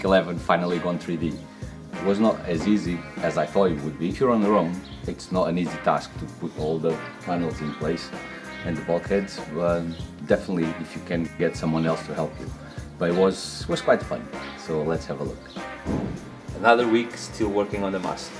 week 11 finally gone 3D. It was not as easy as I thought it would be. If you're on your own, it's not an easy task to put all the panels in place and the bulkheads, but definitely if you can get someone else to help you. But it was, was quite fun, so let's have a look. Another week still working on the mast.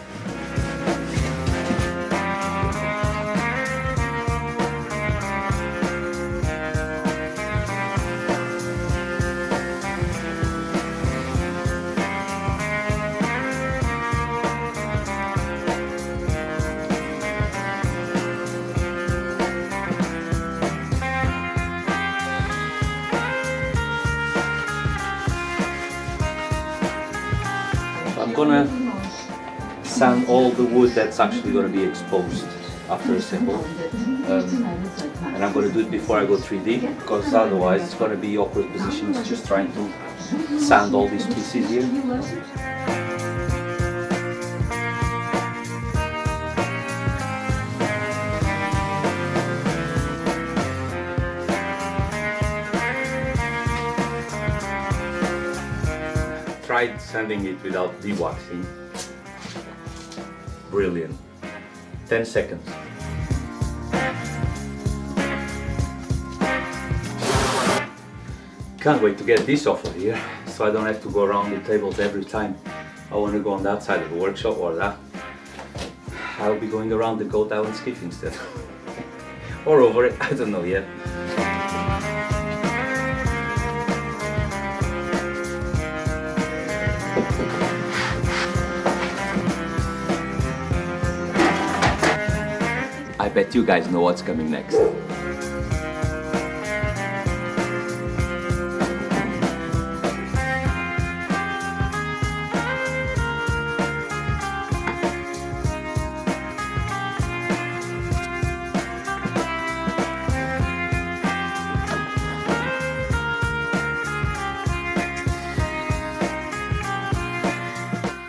Gonna sand all the wood that's actually gonna be exposed after assemble. Um, and I'm gonna do it before I go 3D because otherwise it's gonna be awkward positions just trying to sand all these pieces here. Tried sanding it without dewaxing. Brilliant. 10 seconds. Can't wait to get this off of here so I don't have to go around the tables every time I want to go on that side of the workshop or that. I'll be going around the Goat Island skiff instead. or over it, I don't know yet. Bet you guys know what's coming next.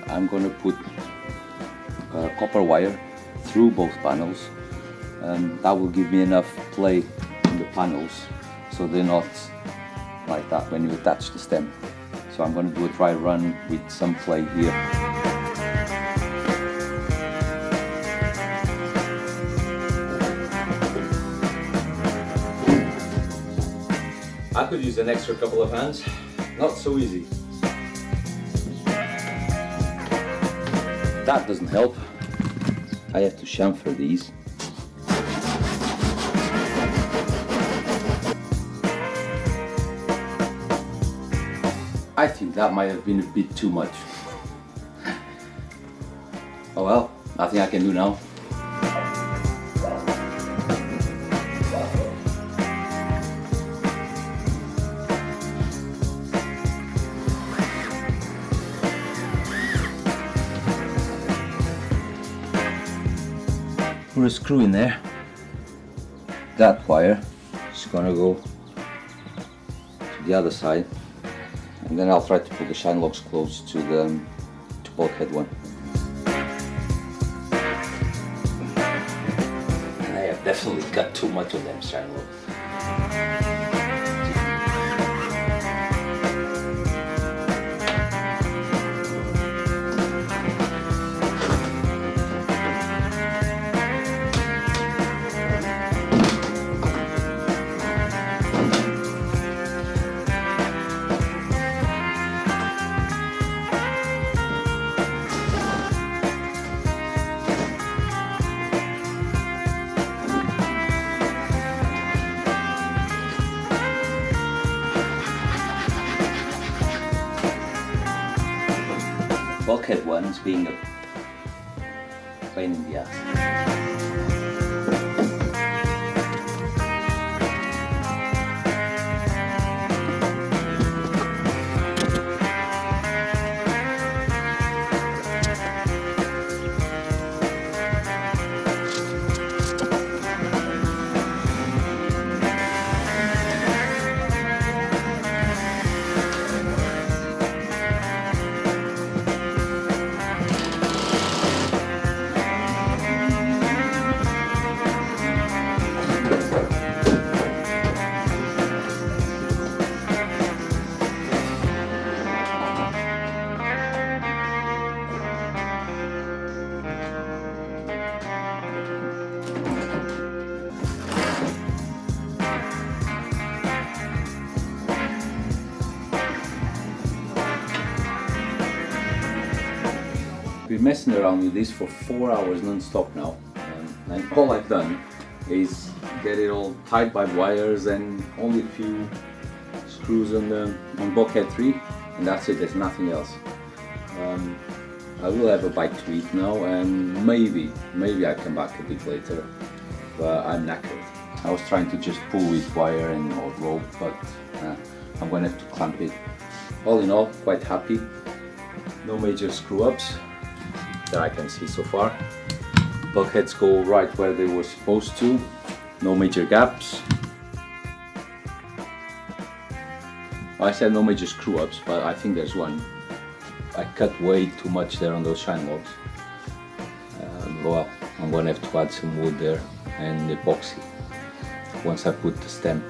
I'm gonna put uh, copper wire through both panels and that will give me enough play in the panels so they're not like that when you attach the stem. So I'm going to do a dry run with some play here. I could use an extra couple of hands, not so easy. That doesn't help. I have to chamfer these. I think that might have been a bit too much. Oh well, nothing I can do now. Put a screw in there. That wire is gonna go to the other side and then I'll try to put the chine logs close to the to bulkhead one. And I have definitely got too much of them chine logs. Bulkhead one is being a pain in the ass. Been messing around with this for four hours non-stop now um, and all I've done is get it all tied by wires and only a few screws on the on bulkhead 3 and that's it, there's nothing else. Um, I will have a bite to eat now and maybe, maybe I come back a bit later but I'm knackered. I was trying to just pull with wire and or rope but uh, I'm going to have to clamp it. All in all, quite happy. No major screw ups that I can see so far. Bulkheads go right where they were supposed to. No major gaps. I said no major screw ups, but I think there's one. I cut way too much there on those chine logs. Um, well, I'm gonna have to add some wood there and epoxy once I put the stem.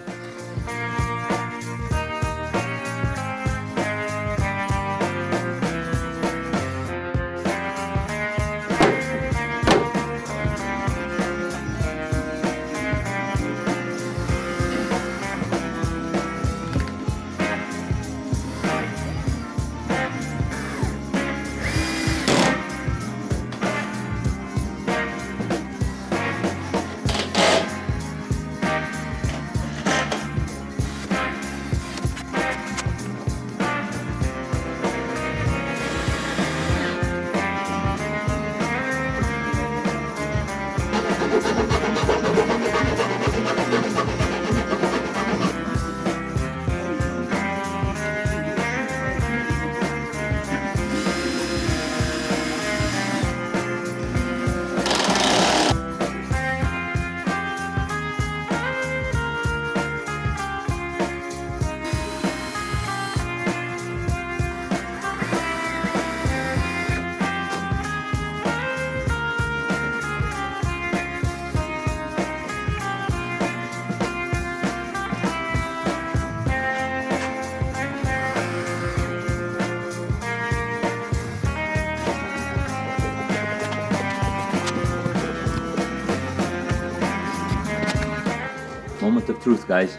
Truth, guys.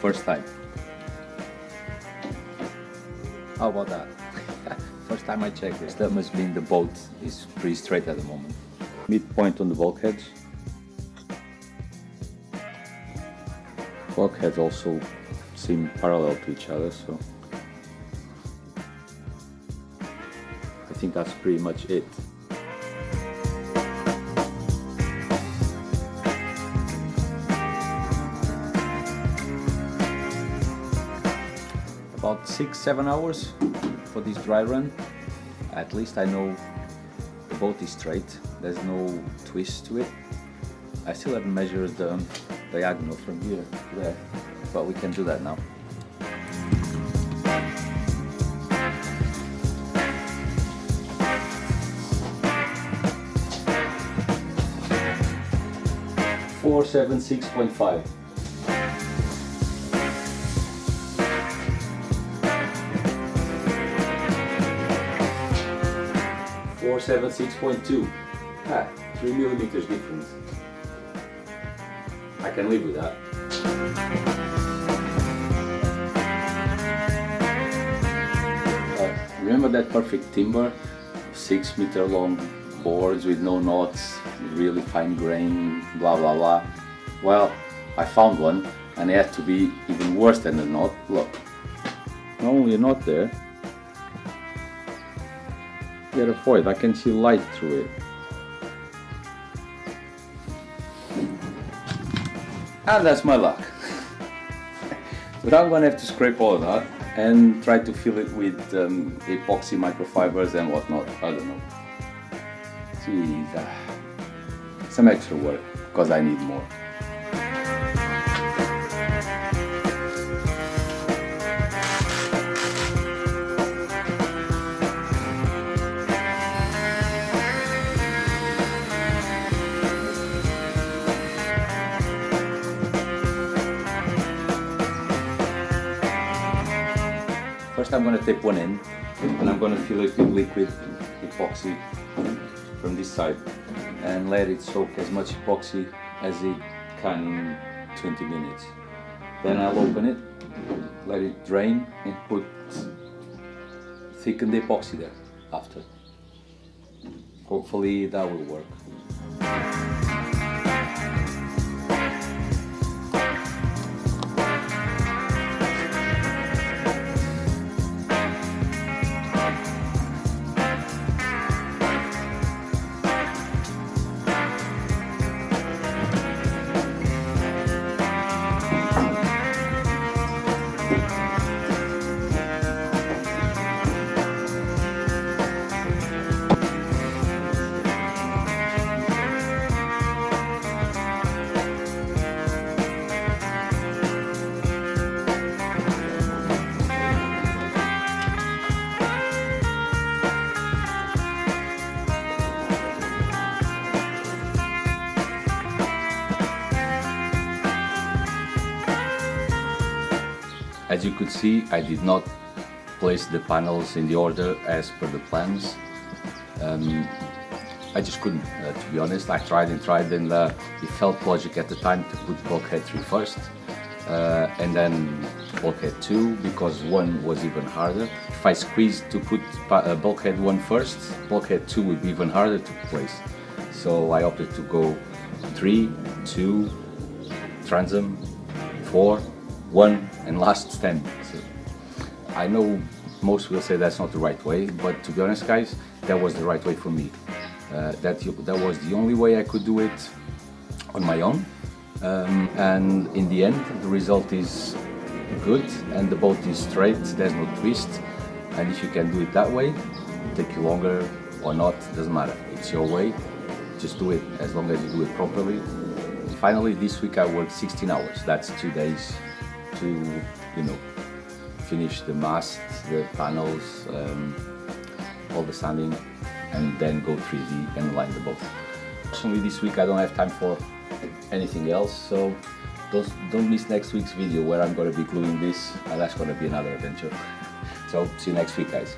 First time. How about that? First time I checked this. That must mean the boat is pretty straight at the moment. Midpoint on the bulkheads. Bulkheads also seem parallel to each other, so I think that's pretty much it. Six seven hours for this dry run. At least I know the boat is straight. There's no twist to it. I still haven't measured the diagonal from here to there but we can do that now. Four seven six point five. Four seven six point two. Ah, three millimeters difference. I can live with that. Uh, remember that perfect timber? Six meter long boards with no knots, really fine grain, blah blah blah. Well, I found one and it had to be even worse than a knot. Look, not only a knot there, get a void. I can see light through it. And that's my luck. but I'm gonna have to scrape all of that and try to fill it with um, epoxy microfibers and whatnot. I don't know. Jeez, some extra work because I need more. First I'm going to tape one end and I'm going to fill it with liquid epoxy from this side and let it soak as much epoxy as it can in 20 minutes. Then I'll open it, let it drain and put thicken the epoxy there after. hopefully that will work. As you could see, I did not place the panels in the order as per the plans. Um, I just couldn't, uh, to be honest. I tried and tried, and uh, it felt logic at the time to put bulkhead 3 first, uh, and then bulkhead 2 because 1 was even harder. If I squeezed to put uh, bulkhead 1 first, bulkhead 2 would be even harder to place. So I opted to go 3, 2, transom, 4, 1, and last stand. So I know most will say that's not the right way, but to be honest, guys, that was the right way for me. Uh, that that was the only way I could do it on my own, um, and in the end, the result is good, and the boat is straight. There's no twist, and if you can do it that way, take you longer or not doesn't matter. It's your way. Just do it as long as you do it properly. Finally, this week I worked 16 hours. That's two days to you know finish the masts, the panels, um, all the sanding, and then go 3D and line the boat. Fortunately, this week I don't have time for anything else, so don't, don't miss next week's video where I'm going to be gluing this, and that's going to be another adventure. so see you next week, guys.